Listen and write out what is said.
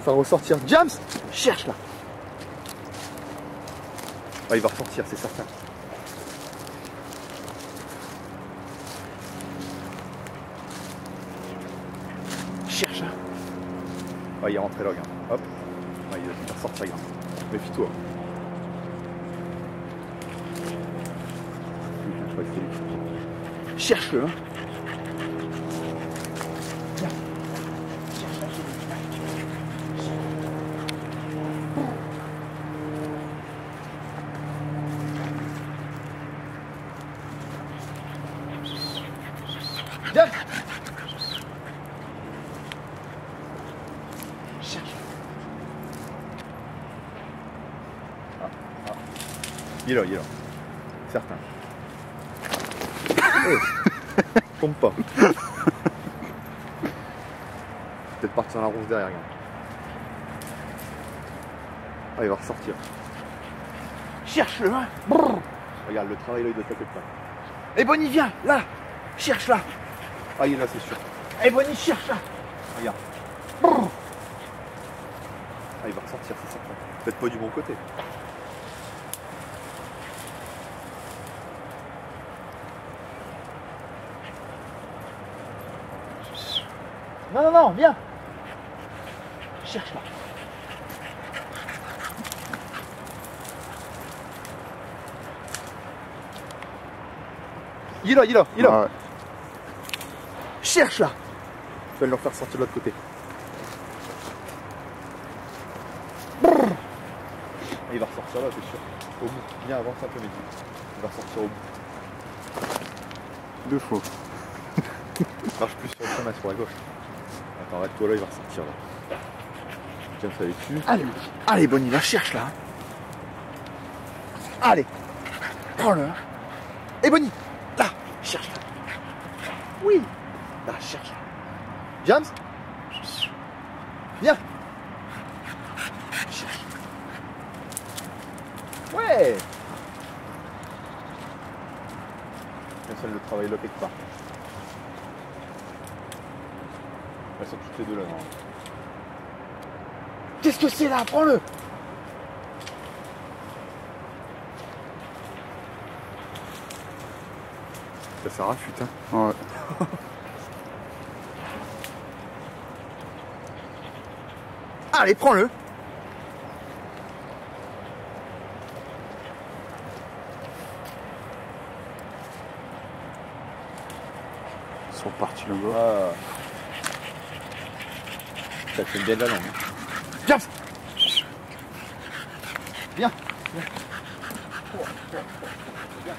faire ressortir. James Cherche là Ah, il va ressortir, c'est certain. Cherche là Ah, il est rentré là, regarde. Hop. Ah, il va ressortir, regarde. Méfie-toi. Cherche-le. hein. Viens. Ah, ah. Il est là, il est là. Certain. Eh, Tombe pas. Peut-être parti dans la rouge derrière, regarde. Ah, il va ressortir. Cherche-le, hein Brrr. Regarde, le travail là, il doit taper pas. Eh Bonnie, viens, là Cherche là Ah, il est là, c'est sûr. Eh Bonnie, cherche là Regarde. Brrr. Ah, il va ressortir, c'est certain. Peut-être pas du bon côté. Non, non, non, viens Cherche là. Il est là, il est là, il est là. Ouais. Cherche là Tu vas le faire sortir de l'autre côté. Brrr. Il va ressortir là, c'est sûr. Au bout. Viens, avance un peu, Mehdi. Il va ressortir au bout. Deux fois. Marche plus sur le chemin, sur la gauche. Attends, arrête-toi là, il va ressortir là. Tiens, ça dessus. Allez, allez, Bonnie, là, cherche là. Allez, prends-le. hein. Et Bonnie, là, cherche là. Oui, là, cherche là. James Viens. Cherche. Ouais. Tiens, ça, le travail là quelque part. Elles sont toutes les deux là, non Qu'est-ce que c'est là? Prends-le Ça, ça rafute, hein Ouais. Allez, prends-le Ils sont partis là-bas. Ah. Ça fait bien de la langue. hein. Viens Viens Viens. Viens.